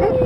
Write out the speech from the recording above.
えっ